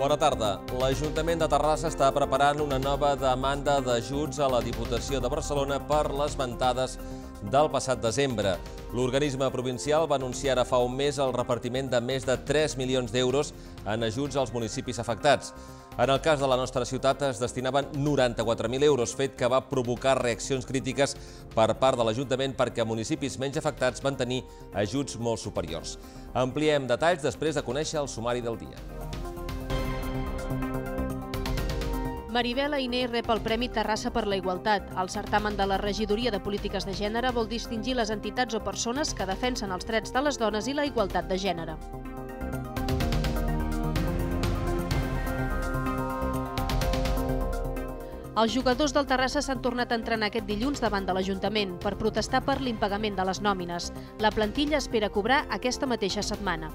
Bona tarda. L'Ajuntament de Terrassa està preparant una nova demanda d'ajuts a la Diputació de Barcelona per les ventades del passat desembre. L'organisme provincial va anunciar ara fa un mes el repartiment de més de 3 milions d'euros en ajuts als municipis afectats. En el cas de la nostra ciutat es destinaven 94.000 euros, fet que va provocar reaccions crítiques per part de l'Ajuntament perquè municipis menys afectats van tenir ajuts molt superiors. Ampliem detalls després de conèixer el sumari del dia. Maribel Ainé rep el Premi Terrassa per la Igualtat. El certamen de la Regidoria de Polítiques de Gènere vol distingir les entitats o persones que defensen els drets de les dones i la igualtat de gènere. Els jugadors del Terrassa s'han tornat a entrenar aquest dilluns davant de l'Ajuntament per protestar per l'impagament de les nòmines. La plantilla espera cobrar aquesta mateixa setmana.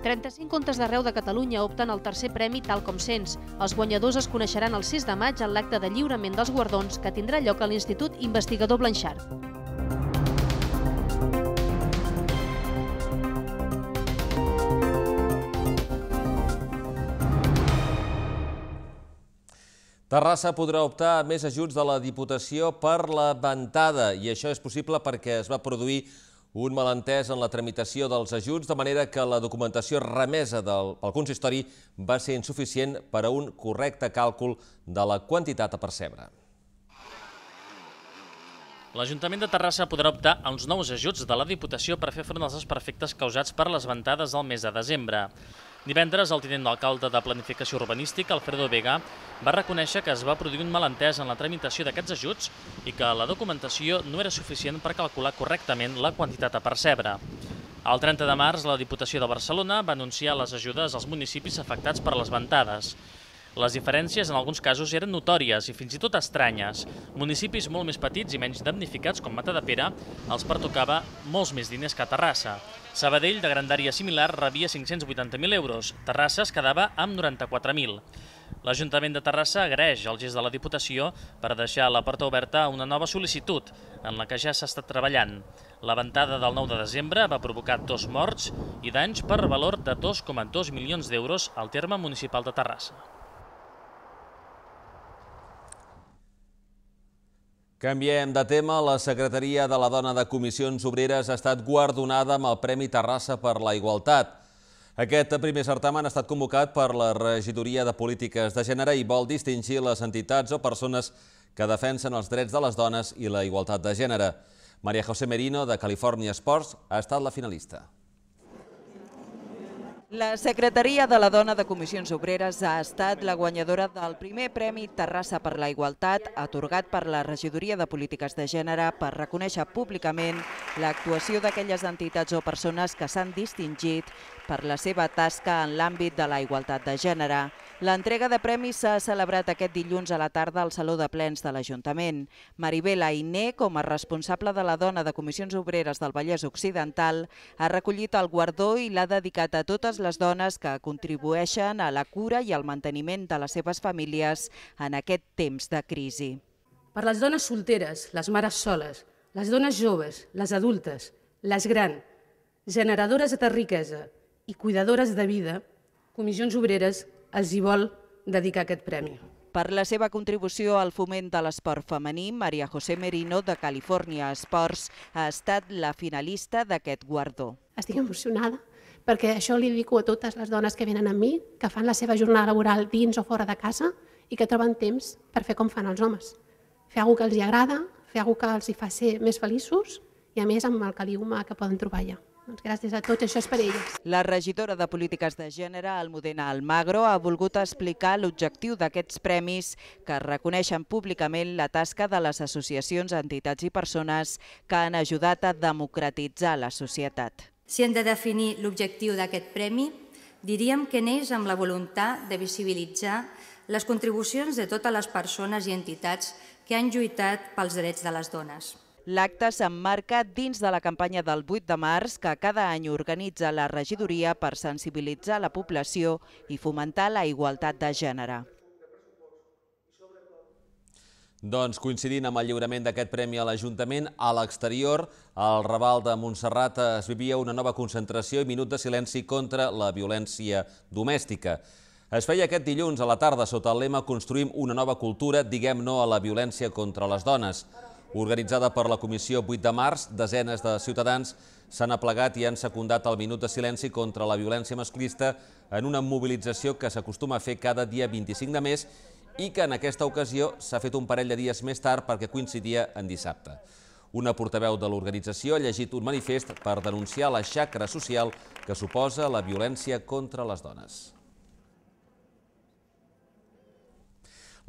«35 contes d'arreu de Catalunya opten al tercer premi Tal com sents. Els guanyadors es coneixeran el 6 de maig en l'acte de lliurament dels guardons que tindrà lloc a l'Institut Investigador Blanchard. Terrassa podrà optar a més ajuts de la Diputació per la ventada i això és possible perquè es va produir un malentès en la tramitació dels ajuts, de manera que la documentació remesa del, pel consistori va ser insuficient per a un correcte càlcul de la quantitat a percebre. L'Ajuntament de Terrassa podrà optar a uns nous ajuts de la Diputació per fer front als desperfectes causats per les ventades del mes de desembre. Divendres, el tinent d'alcalde de Planificació Urbanística, Alfredo Vega, va reconèixer que es va produir un malentès en la tramitació d'aquests ajuts i que la documentació no era suficient per calcular correctament la quantitat a percebre. El 30 de març, la Diputació de Barcelona va anunciar les ajudes als municipis afectats per les ventades. Les diferències en alguns casos eren notòries i fins i tot estranyes. Municipis molt més petits i menys damnificats com Mata de Pere els pertocava molts més diners que Terrassa. Sabadell, de grandària similar, rebia 580.000 euros. Terrassa es quedava amb 94.000. L'Ajuntament de Terrassa agraeix el gest de la Diputació per deixar la porta oberta a una nova sol·licitud, en la que ja s'ha estat treballant. La ventada del 9 de desembre va provocar dos morts i danys per valor de 2,2 milions d'euros al terme municipal de Terrassa. Canviem de tema. La Secretaria de la Dona de Comissions Obreres ha estat guardonada amb el Premi Terrassa per la Igualtat. Aquest primer certamen ha estat convocat per la Regidoria de Polítiques de Gènere i vol distingir les entitats o persones que defensen els drets de les dones i la igualtat de gènere. Maria José Merino, de California Sports, ha estat la finalista. La Secretaria de la Dona de Comissions Obreres ha estat la guanyadora del primer Premi Terrassa per la Igualtat, atorgat per la Regidoria de Polítiques de Gènere per reconèixer públicament l'actuació d'aquelles entitats o persones que s'han distingit per la seva tasca en l'àmbit de la igualtat de gènere. L'entrega de premis s'ha celebrat aquest dilluns a la tarda al Saló de Plens de l'Ajuntament. Maribel Ainé, com a responsable de la dona de Comissions Obreres del Vallès Occidental, ha recollit el guardó i l'ha dedicat a totes les dones que contribueixen a la cura i al manteniment de les seves famílies en aquest temps de crisi. Per les dones solteres, les mares soles, les dones joves, les adultes, les grans, generadores de riquesa, i cuidadores de vida, Comissions Obreres els hi vol dedicar aquest premi. Per la seva contribució al foment de l'esport femení, Maria José Merino, de Califòrnia Esports, ha estat la finalista d'aquest guardó. Estic emocionada perquè això li dedico a totes les dones que venen amb mi, que fan la seva jornada laboral dins o fora de casa i que troben temps per fer com fan els homes. Fer alguna que els hi agrada, fer alguna que els hi fa ser més feliços i a més amb el cali humà que poden trobar allà. Doncs gràcies a tots, això és per elles. La regidora de Polítiques de Gènere, Almudena Almagro, ha volgut explicar l'objectiu d'aquests premis que reconeixen públicament la tasca de les associacions, entitats i persones que han ajudat a democratitzar la societat. Si hem de definir l'objectiu d'aquest premi, diríem que neix amb la voluntat de visibilitzar les contribucions de totes les persones i entitats que han lluitat pels drets de les dones. L'acte s'emmarca dins de la campanya del 8 de març que cada any organitza la regidoria per sensibilitzar la població i fomentar la igualtat de gènere. Doncs coincidint amb el lliurament d'aquest premi a l'Ajuntament, a l'exterior, al Raval de Montserrat es vivia una nova concentració i minut de silenci contra la violència domèstica. Es feia aquest dilluns a la tarda sota el lema Construïm una nova cultura, diguem no a la violència contra les dones. Organitzada per la Comissió 8 de març, desenes de ciutadans s'han aplegat i han secundat el minut de silenci contra la violència masclista en una mobilització que s'acostuma a fer cada dia 25 de mes i que en aquesta ocasió s'ha fet un parell de dies més tard perquè coincidia en dissabte. Una portaveu de l'organització ha llegit un manifest per denunciar la xacra social que suposa la violència contra les dones.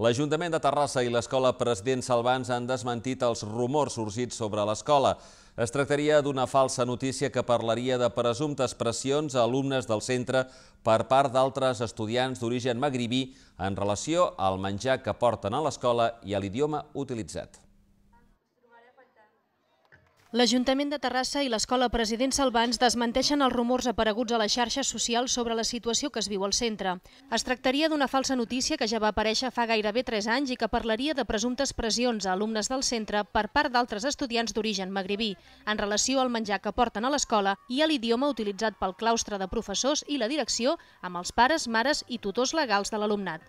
L'Ajuntament de Terrassa i l'Escola President Salvans han desmentit els rumors sorgits sobre l'escola. Es tractaria d'una falsa notícia que parlaria de presumptes pressions a alumnes del centre per part d'altres estudiants d'origen magribí en relació al menjar que porten a l'escola i a l'idioma utilitzat. L'Ajuntament de Terrassa i l'Escola President Salvans desmenteixen els rumors apareguts a les xarxes socials sobre la situació que es viu al centre. Es tractaria d'una falsa notícia que ja va aparèixer fa gairebé 3 anys i que parlaria de presumptes pressions a alumnes del centre per part d'altres estudiants d'origen magribí en relació al menjar que porten a l'escola i a l'idioma utilitzat pel claustre de professors i la direcció amb els pares, mares i tutors legals de l'alumnat.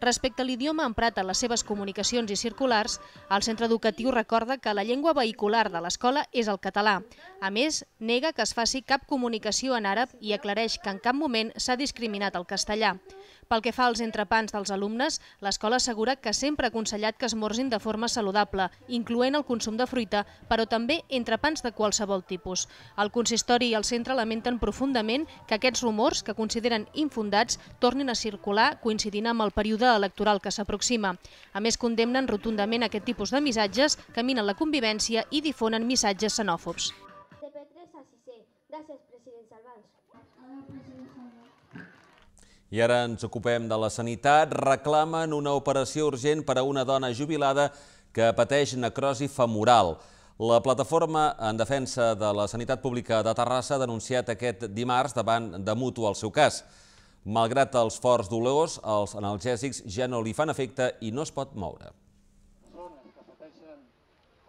Respecte a l'idioma emprat en les seves comunicacions i circulars, el centre educatiu recorda que la llengua vehicular de l'escola és el català. A més, nega que es faci cap comunicació en àrab i aclareix que en cap moment s'ha discriminat el castellà. Pel que fa als entrepans dels alumnes, l'escola assegura que sempre ha aconsellat que esmorzin de forma saludable, incloent el consum de fruita, però també entrepans de qualsevol tipus. El consistori i el centre lamenten profundament que aquests rumors, que consideren infundats, tornin a circular coincidint amb el període electoral que s'aproxima. A més, condemnen rotundament aquest tipus de missatges que minen la convivència i difonen missatges xenòfobs. De P3 a 6 Gràcies, president Salvans. I ara ens ocupem de la sanitat. Reclamen una operació urgent per a una dona jubilada que pateix necrosi femoral. La plataforma en defensa de la sanitat pública de Terrassa ha denunciat aquest dimarts davant de Mutu el seu cas. Malgrat els forts dolors, els analgèsics ja no li fan efecte i no es pot moure.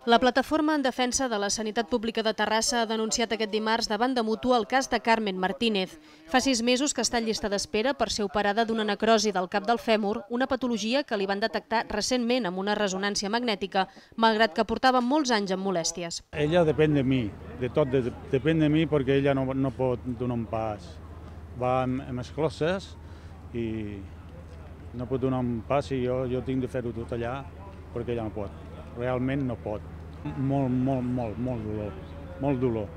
La plataforma en defensa de la sanitat pública de Terrassa ha denunciat aquest dimarts davant de Mutu el cas de Carmen Martínez. Fa sis mesos que està en llista d'espera per ser operada d'una necrosi del cap del fèmur, una patologia que li van detectar recentment amb una resonància magnètica, malgrat que portava molts anys amb molèsties. Ella depèn de mi, de tot de, depèn de mi perquè ella no, no pot donar un pas. Va amb, amb esclosses i no pot donar un pas i jo, jo tinc de fer-ho tot allà perquè ella no pot. Realment no pot molt, molt, molt, molt dolor, molt dolor.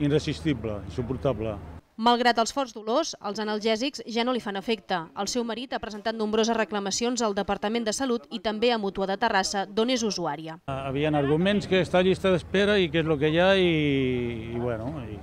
Irresistible, insuportable. Malgrat els forts dolors, els analgèsics ja no li fan efecte. El seu marit ha presentat nombroses reclamacions al Departament de Salut i també a Mutua de Terrassa, d'on és usuària. Havien arguments que està llista d'espera i que és el que hi ha i, i bueno, i,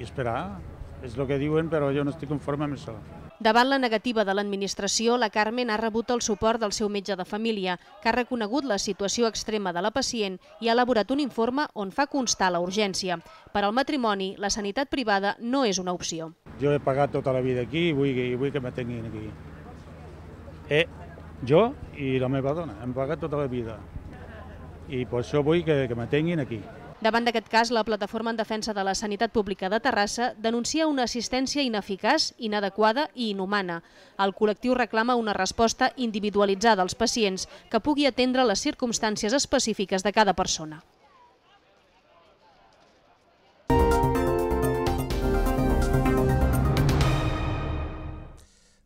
i esperar. És el que diuen, però jo no estic conforme amb això. Davant la negativa de l'administració, la Carmen ha rebut el suport del seu metge de família, que ha reconegut la situació extrema de la pacient i ha elaborat un informe on fa constar la urgència. Per al matrimoni, la sanitat privada no és una opció. Jo he pagat tota la vida aquí i vull, i vull que me tinguin aquí. Eh, jo i la meva dona hem pagat tota la vida i per això vull que, que me tinguin aquí. Davant d'aquest cas, la Plataforma en Defensa de la Sanitat Pública de Terrassa denuncia una assistència ineficaç, inadequada i inhumana. El col·lectiu reclama una resposta individualitzada als pacients que pugui atendre les circumstàncies específiques de cada persona.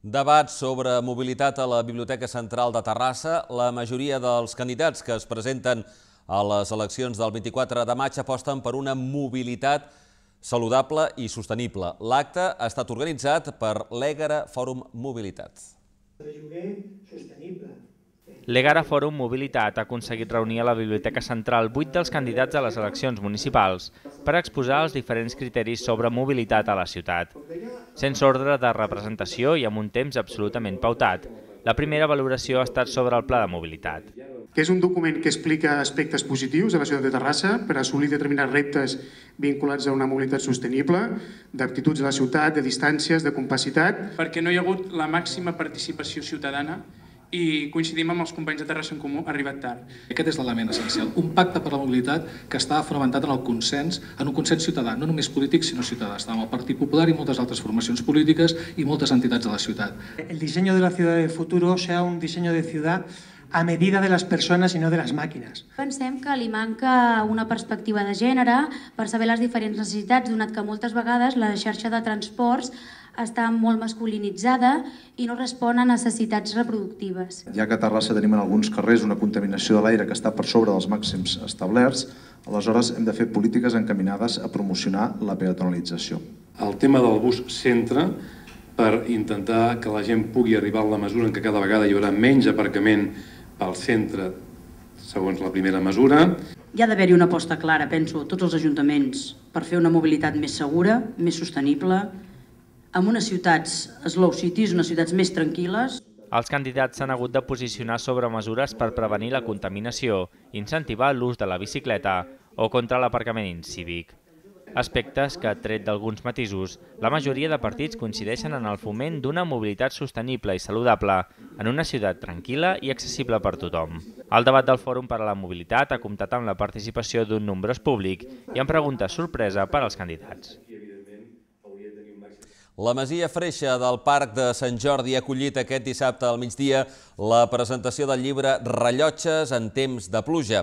Debat sobre mobilitat a la Biblioteca Central de Terrassa. La majoria dels candidats que es presenten les eleccions del 24 de maig aposten per una mobilitat saludable i sostenible. L'acte ha estat organitzat per l'Egara Fòrum Mobilitat. L'Egara Fòrum Mobilitat ha aconseguit reunir a la Biblioteca Central vuit dels candidats a les eleccions municipals per exposar els diferents criteris sobre mobilitat a la ciutat. Sense ordre de representació i amb un temps absolutament pautat, la primera valoració ha estat sobre el pla de mobilitat. Que és un document que explica aspectes positius de la ciutat de Terrassa per assolir determinats reptes vinculats a una mobilitat sostenible, d'actituds de la ciutat, de distàncies, de compacitat. Perquè no hi ha hagut la màxima participació ciutadana i coincidim amb els companys de Terrassa en Comú, arribat tard. Aquest és l'element essencial, un pacte per la mobilitat que està fonamentat en el consens, en un consens ciutadà, no només polític, sinó ciutadà. Està amb el Partit Popular i moltes altres formacions polítiques i moltes entitats de la ciutat. El disseny de la ciutat del futur sea un disseny de ciutat a medida de les persones i no de les màquines. Pensem que li manca una perspectiva de gènere per saber les diferents necessitats, donat que moltes vegades la xarxa de transports està molt masculinitzada i no respon a necessitats reproductives. Ja que a Terrassa tenim en alguns carrers una contaminació de l'aire que està per sobre dels màxims establerts, aleshores hem de fer polítiques encaminades a promocionar la peatonalització. El tema del bus centre per intentar que la gent pugui arribar a la mesura en què cada vegada hi haurà menys aparcament pel centre, segons la primera mesura. Hi ha d'haver-hi una aposta clara, penso, tots els ajuntaments, per fer una mobilitat més segura, més sostenible, amb unes ciutats, slow cities, unes ciutats més tranquil·les. Els candidats s'han hagut de posicionar sobre mesures per prevenir la contaminació, incentivar l'ús de la bicicleta o contra l'aparcament incívic. Aspectes que, tret d'alguns matisos, la majoria de partits coincideixen en el foment d'una mobilitat sostenible i saludable en una ciutat tranquil·la i accessible per tothom. El debat del Fòrum per a la Mobilitat ha comptat amb la participació d'un nombrós públic i amb preguntes sorpresa per als candidats. La Masia Freixa del Parc de Sant Jordi ha acollit aquest dissabte al migdia la presentació del llibre Rellotges en temps de pluja.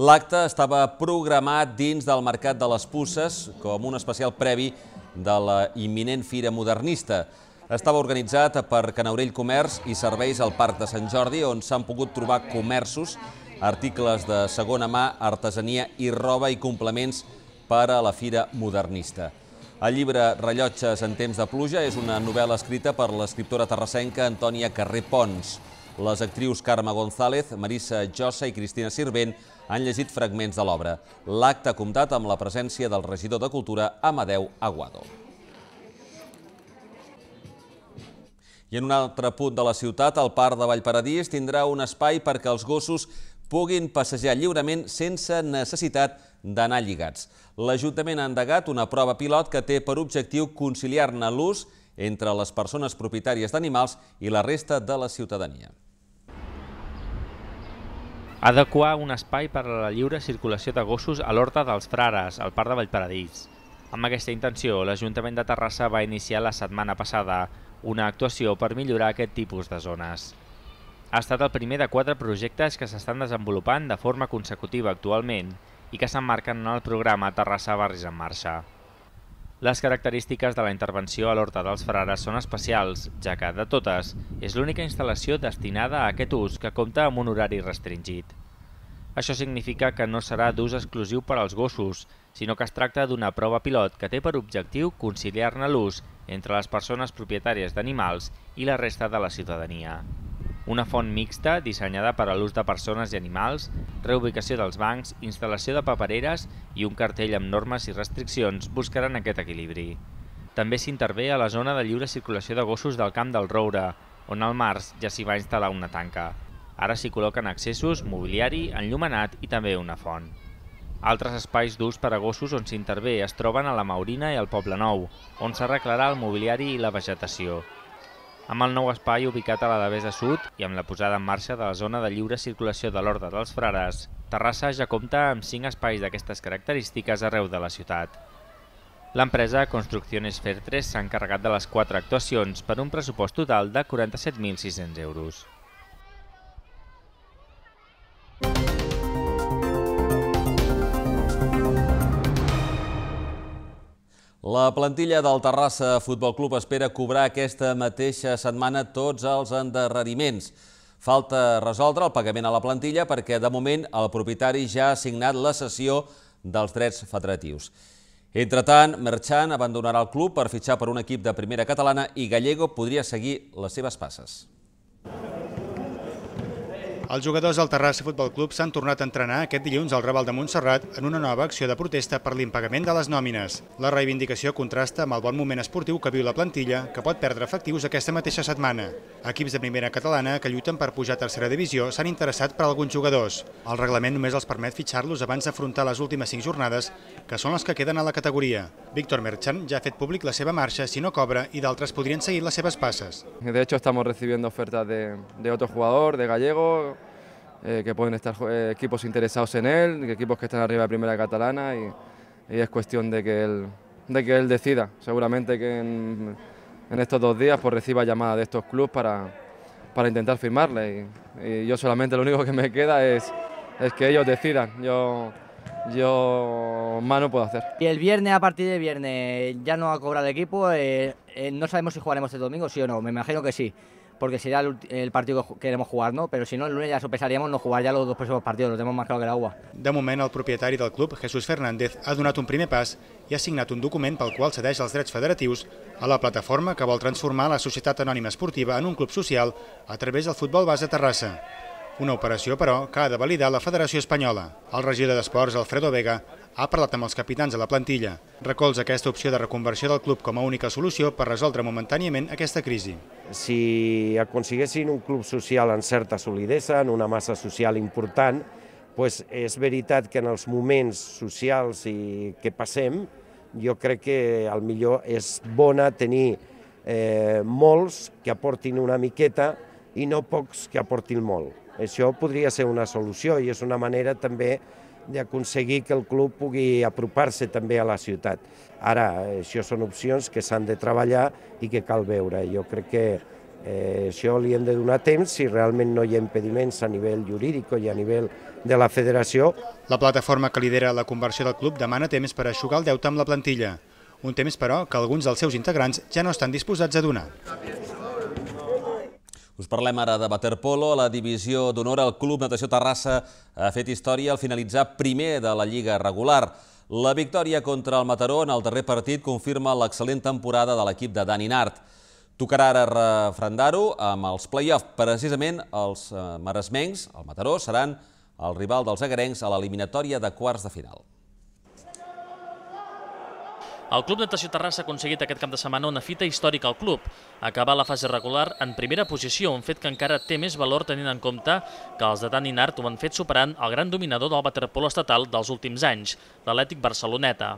L'acte estava programat dins del Mercat de les Pusses com un especial previ de la imminent Fira Modernista. Estava organitzat per Canaurell Comerç i Serveis al Parc de Sant Jordi, on s'han pogut trobar comerços, articles de segona mà, artesania i roba i complements per a la Fira Modernista. El llibre Rellotges en temps de pluja és una novel·la escrita per l'escriptora terrassenca Antònia Carrer Pons. Les actrius Carme González, Marissa Jossa i Cristina Sirvent han llegit fragments de l'obra. L'acte ha comptat amb la presència del regidor de Cultura, Amadeu Aguado. I en un altre punt de la ciutat, el Parc de Vallparadís tindrà un espai perquè els gossos puguin passejar lliurement sense necessitat d'anar lligats. L'Ajuntament ha endegat una prova pilot que té per objectiu conciliar-ne l'ús entre les persones propietàries d'animals i la resta de la ciutadania. Adequar un espai per a la lliure circulació de gossos a l'Horta dels Frares, al Parc de Vallparadís. Amb aquesta intenció, l'Ajuntament de Terrassa va iniciar la setmana passada una actuació per millorar aquest tipus de zones. Ha estat el primer de quatre projectes que s'estan desenvolupant de forma consecutiva actualment i que s'emmarquen en el programa Terrassa Barris en Marxa. Les característiques de la intervenció a l'Horta dels Frares són especials, ja que, de totes, és l'única instal·lació destinada a aquest ús que compta amb un horari restringit. Això significa que no serà d'ús exclusiu per als gossos, sinó que es tracta d'una prova pilot que té per objectiu conciliar-ne l'ús entre les persones propietàries d'animals i la resta de la ciutadania. Una font mixta dissenyada per a l'ús de persones i animals, reubicació dels bancs, instal·lació de papereres i un cartell amb normes i restriccions buscaran aquest equilibri. També s'intervé a la zona de lliure circulació de gossos del Camp del Roure, on al març ja s'hi va instal·lar una tanca. Ara s'hi col·loquen accessos, mobiliari, enllumenat i també una font. Altres espais d'ús per a gossos on s'intervé es troben a la Maurina i al Poble Nou, on s'arreglarà el mobiliari i la vegetació. Amb el nou espai ubicat a la Devesa Sud i amb la posada en marxa de la zona de lliure circulació de l'Horda dels Frares, Terrassa ja compta amb 5 espais d'aquestes característiques arreu de la ciutat. L'empresa Construcciones Fertres s'ha encarregat de les 4 actuacions per un pressupost total de 47.600 euros. La plantilla del Terrassa Futbol Club espera cobrar aquesta mateixa setmana tots els endarreriments. Falta resoldre el pagament a la plantilla perquè, de moment, el propietari ja ha signat la cessió dels drets federatius. Entretant, Merchan abandonarà el club per fitxar per un equip de primera catalana i Gallego podria seguir les seves passes. Els jugadors del Terrassa Futbol Club s'han tornat a entrenar aquest dilluns al Raval de Montserrat en una nova acció de protesta per l'impagament de les nòmines. La reivindicació contrasta amb el bon moment esportiu que viu la plantilla, que pot perdre efectius aquesta mateixa setmana. Equips de primera catalana que lluiten per pujar a tercera divisió s'han interessat per alguns jugadors. El reglament només els permet fitxar-los abans d'afrontar les últimes cinc jornades, que són les que queden a la categoria. Víctor Merchan ja ha fet públic la seva marxa si no cobra i d'altres podrien seguir les seves passes. De hecho, estamos recibiendo ofertas de, de otro jugador, de gallego, eh, que pueden estar eh, equipos interesados en él, equipos que están arriba de primera catalana y, es cuestión de que él, de que él decida. Seguramente que en, estos dos días pues, reciba llamadas de estos clubes para, para intentar firmarle y, yo solamente lo único que me queda es, es que ellos decidan. Yo, yo más no puedo hacer. Y el viernes, a partir de viernes, ya no ha cobrado equipo. Eh, no sabemos si jugaremos el domingo, sí o no. Me imagino que sí porque sería el, el, partido que queremos jugar, no? Pero si no, el lunes ya sopesaríamos no jugar ya los dos próximos partidos, lo tenemos más claro que l'agua. De moment, el propietari del club, Jesús Fernández, ha donat un primer pas i ha signat un document pel qual cedeix els drets federatius a la plataforma que vol transformar la Societat Anònima Esportiva en un club social a través del futbol base Terrassa. Una operació, però, que ha de validar la Federació Espanyola. El regidor d'Esports, Alfredo Vega, ha parlat amb els capitans de la plantilla. Recolza aquesta opció de reconversió del club com a única solució per resoldre momentàniament aquesta crisi. Si aconseguessin un club social en certa solidesa, en una massa social important, pues és veritat que en els moments socials i que passem, jo crec que al millor és bona tenir eh, molts que aportin una miqueta i no pocs que aportin molt. Això podria ser una solució i és una manera també d'aconseguir que el club pugui apropar-se també a la ciutat. Ara, això són opcions que s'han de treballar i que cal veure. Jo crec que eh, això li hem de donar temps si realment no hi ha impediments a nivell jurídic i a nivell de la federació. La plataforma que lidera la conversió del club demana temps per aixugar el deute amb la plantilla. Un temps, però, que alguns dels seus integrants ja no estan disposats a donar. Us parlem ara de waterpolo. La divisió d'honor al Club Natació Terrassa ha fet història al finalitzar primer de la Lliga regular. La victòria contra el Mataró en el darrer partit confirma l'excel·lent temporada de l'equip de Dani Nart. Tocarà ara refrendar-ho amb els play-off. Precisament els maresmencs, el Mataró, seran el rival dels agarencs a l'eliminatòria de quarts de final. El Club Natació Terrassa ha aconseguit aquest cap de setmana una fita històrica al club. Acabar la fase regular en primera posició, un fet que encara té més valor tenint en compte que els de Dani Nart ho han fet superant el gran dominador del waterpolo estatal dels últims anys, l'Atlètic Barceloneta.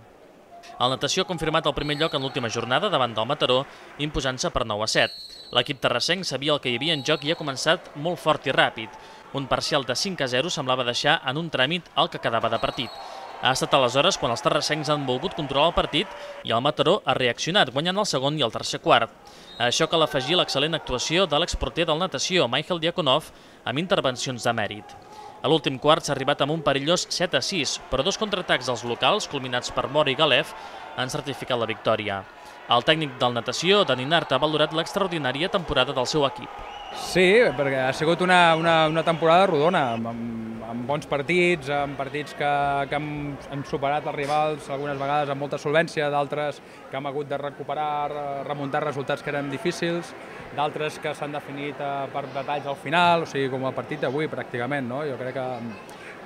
El Natació ha confirmat el primer lloc en l'última jornada davant del Mataró, imposant-se per 9 a 7. L'equip terrassenc sabia el que hi havia en joc i ha començat molt fort i ràpid. Un parcial de 5 a 0 semblava deixar en un tràmit el que quedava de partit. Ha estat aleshores quan els terrassencs han volgut controlar el partit i el Mataró ha reaccionat, guanyant el segon i el tercer quart. A això cal afegir l'excel·lent actuació de l'exporter del natació, Michael Diakonov, amb intervencions de mèrit. A l'últim quart s'ha arribat amb un perillós 7 a 6, però dos contraatacs dels locals, culminats per Mori i Galef, han certificat la victòria. El tècnic del natació, Dani Nart, ha valorat l'extraordinària temporada del seu equip. Sí, perquè ha sigut una, una, una temporada rodona, amb, amb, bons partits, amb partits que, que hem, hem superat els rivals algunes vegades amb molta solvència, d'altres que hem hagut de recuperar, remuntar resultats que eren difícils, d'altres que s'han definit eh, per detalls al final, o sigui, com el partit d'avui pràcticament. No? Jo crec que,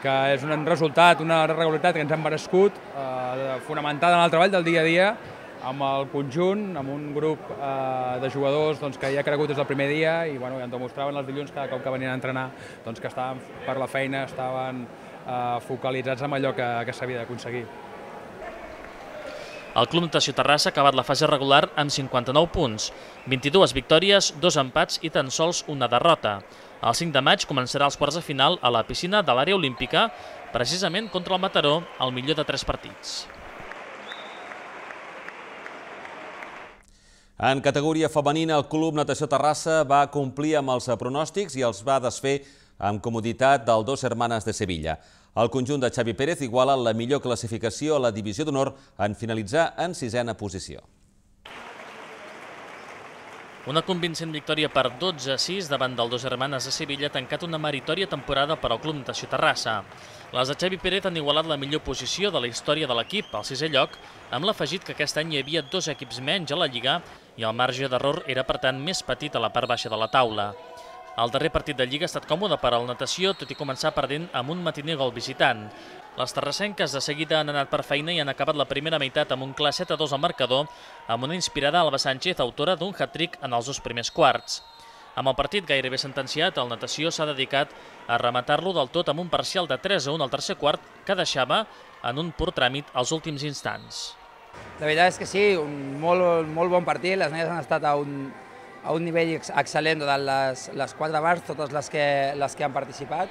que és un resultat, una regularitat que ens hem merescut, eh, fonamentada en el treball del dia a dia, amb el conjunt, amb un grup eh, de jugadors doncs, que ja ha cregut des del primer dia i bueno, ja ens demostraven els dilluns cada cop que venien a entrenar doncs, que estaven per la feina, estaven eh, focalitzats en allò que, que s'havia d'aconseguir. El Club Natació Terrassa ha acabat la fase regular amb 59 punts, 22 victòries, dos empats i tan sols una derrota. El 5 de maig començarà els quarts de final a la piscina de l'àrea olímpica, precisament contra el Mataró, el millor de tres partits. En categoria femenina, el Club Natació Terrassa va complir amb els pronòstics i els va desfer amb comoditat del Dos Hermanes de Sevilla. El conjunt de Xavi Pérez iguala la millor classificació a la divisió d'honor en finalitzar en sisena posició. Una convincent victòria per 12 a 6 davant del Dos Hermanes de Sevilla ha tancat una meritòria temporada per al Club Natació Terrassa. Les de Xavi Pérez han igualat la millor posició de la història de l'equip, al sisè lloc, amb l'afegit que aquest any hi havia dos equips menys a la Lliga i el marge d'error era, per tant, més petit a la part baixa de la taula. El darrer partit de Lliga ha estat còmode per al natació, tot i començar perdent amb un matiner gol visitant. Les terrassenques de seguida han anat per feina i han acabat la primera meitat amb un clar 7-2 al marcador, amb una inspirada Alba Sánchez, autora d'un hat-trick en els dos primers quarts. Amb el partit gairebé sentenciat, el natació s'ha dedicat a rematar-lo del tot amb un parcial de 3-1 al tercer quart que deixava en un pur tràmit als últims instants. La veritat és que sí, un molt, molt bon partit, les noies han estat a un, a un nivell excel·lent durant les, les quatre bars, totes les que, les que han participat,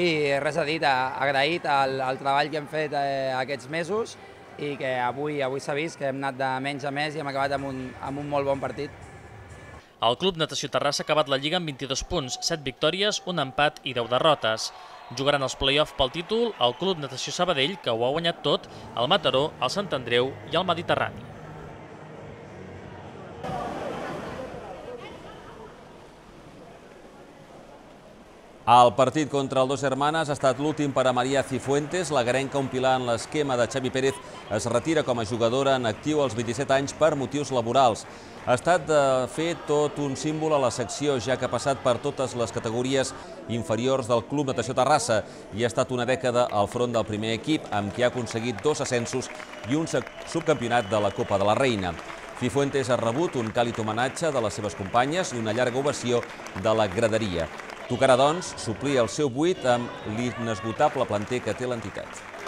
i res a dir, agraït al, al treball que hem fet eh, aquests mesos i que avui avui s'ha vist que hem anat de menys a més i hem acabat amb un, amb un molt bon partit. El Club Natació Terrassa ha acabat la Lliga amb 22 punts, 7 victòries, un empat i 10 derrotes. Jugaran els play-off pel títol el Club Natació Sabadell, que ho ha guanyat tot, el Mataró, el Sant Andreu i el Mediterrani. El partit contra el Dos Hermanes ha estat l'últim per a Maria Cifuentes. La garenca, un pilar en l'esquema de Xavi Pérez, es retira com a jugadora en actiu als 27 anys per motius laborals. Ha estat, de fer, tot un símbol a la secció, ja que ha passat per totes les categories inferiors del Club Natació Terrassa i ha estat una dècada al front del primer equip, amb qui ha aconseguit dos ascensos i un subcampionat de la Copa de la Reina. Cifuentes ha rebut un càlid homenatge de les seves companyes i una llarga ovació de la graderia. Tocarà, doncs, suplir el seu buit amb l'inesgotable planter que té l'entitat.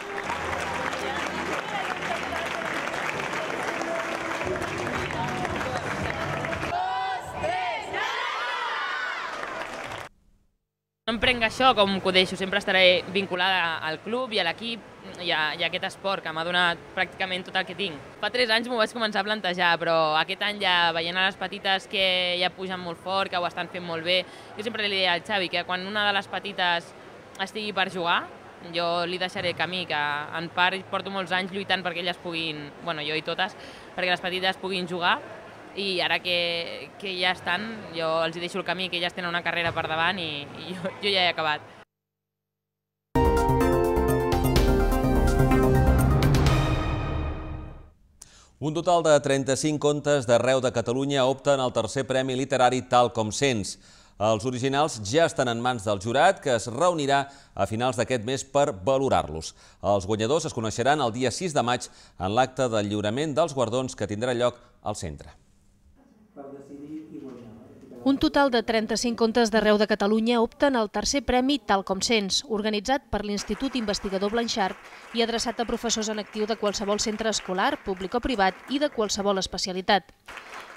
No em prenc això com que ho deixo, sempre estaré vinculada al club i a l'equip i, a, i a aquest esport que m'ha donat pràcticament tot el que tinc. Fa tres anys m'ho vaig començar a plantejar, però aquest any ja veient a les petites que ja pugen molt fort, que ho estan fent molt bé, jo sempre li deia al Xavi que quan una de les petites estigui per jugar, jo li deixaré camí, que en part porto molts anys lluitant perquè elles puguin, bueno, jo i totes, perquè les petites puguin jugar, i ara que, que ja estan, jo els deixo el camí, que ja tenen una carrera per davant i, i jo, jo ja he acabat. Un total de 35 contes d'arreu de Catalunya opten al tercer Premi Literari Tal com Sents. Els originals ja estan en mans del jurat, que es reunirà a finals d'aquest mes per valorar-los. Els guanyadors es coneixeran el dia 6 de maig en l'acte del lliurament dels guardons que tindrà lloc al centre. Un total de 35 contes d'arreu de Catalunya opten al tercer premi Tal com Sents, organitzat per l'Institut Investigador Blanchard i adreçat a professors en actiu de qualsevol centre escolar, públic o privat i de qualsevol especialitat.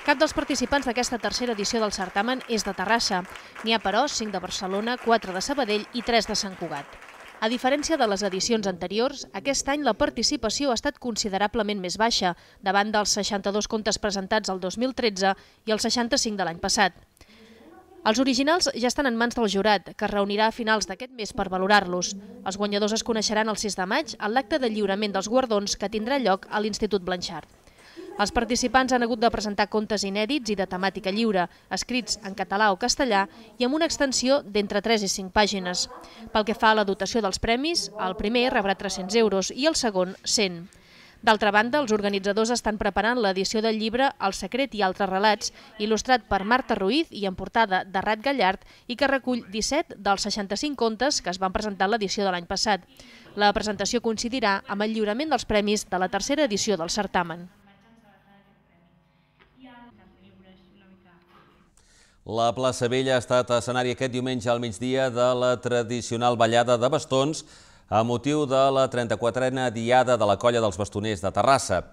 Cap dels participants d'aquesta tercera edició del certamen és de Terrassa. N'hi ha, però, 5 de Barcelona, 4 de Sabadell i 3 de Sant Cugat. A diferència de les edicions anteriors, aquest any la participació ha estat considerablement més baixa, davant dels 62 contes presentats el 2013 i els 65 de l'any passat. Els originals ja estan en mans del jurat, que es reunirà a finals d'aquest mes per valorar-los. Els guanyadors es coneixeran el 6 de maig en l'acte de lliurament dels guardons que tindrà lloc a l'Institut Blanchard. Els participants han hagut de presentar contes inèdits i de temàtica lliure, escrits en català o castellà i amb una extensió d'entre 3 i 5 pàgines. Pel que fa a la dotació dels premis, el primer rebrà 300 euros i el segon 100. D'altra banda, els organitzadors estan preparant l'edició del llibre El secret i altres relats, il·lustrat per Marta Ruiz i en portada de Rat Gallard i que recull 17 dels 65 contes que es van presentar a l'edició de l'any passat. La presentació coincidirà amb el lliurament dels premis de la tercera edició del certamen. La plaça Vella ha estat escenari aquest diumenge al migdia de la tradicional ballada de bastons a motiu de la 34a diada de la colla dels bastoners de Terrassa.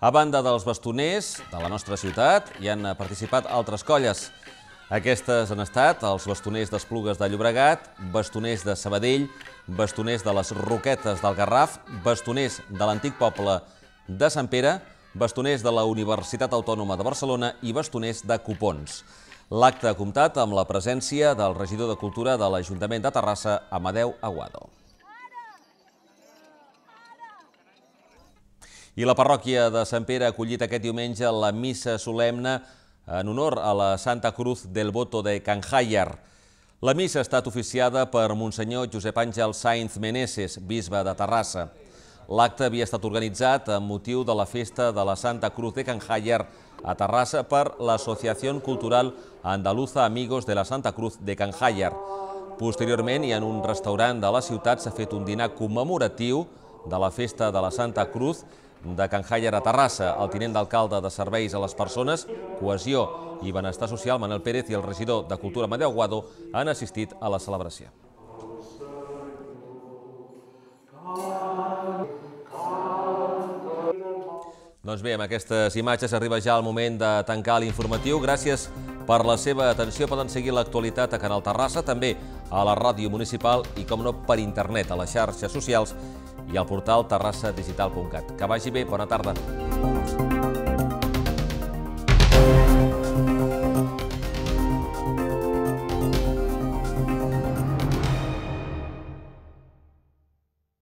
A banda dels bastoners de la nostra ciutat, hi han participat altres colles. Aquestes han estat els bastoners d'Esplugues de Llobregat, bastoners de Sabadell, bastoners de les Roquetes del Garraf, bastoners de l'antic poble de Sant Pere, bastoners de la Universitat Autònoma de Barcelona i bastoners de Copons. L'acte ha comptat amb la presència del regidor de Cultura de l'Ajuntament de Terrassa, Amadeu Aguado. I la parròquia de Sant Pere ha acollit aquest diumenge la missa solemne en honor a la Santa Cruz del Voto de Can Jaiar. La missa ha estat oficiada per Monsenyor Josep Àngel Sainz Meneses, bisbe de Terrassa. L'acte havia estat organitzat amb motiu de la festa de la Santa Cruz de Can Jaiar a Terrassa per l'Associació Cultural Andaluza Amigos de la Santa Cruz de Can Jaier. Posteriorment, i en un restaurant de la ciutat, s'ha fet un dinar commemoratiu de la festa de la Santa Cruz de Can Jaier a Terrassa. El tinent d'alcalde de Serveis a les Persones, Cohesió i Benestar Social, Manel Pérez, i el regidor de Cultura, Madeu Guado, han assistit a la celebració. Doncs bé, amb aquestes imatges arriba ja el moment de tancar l'informatiu. Gràcies per la seva atenció. Poden seguir l'actualitat a Canal Terrassa, també a la ràdio municipal i, com no, per internet, a les xarxes socials i al portal terrassadigital.cat. Que vagi bé, bona tarda.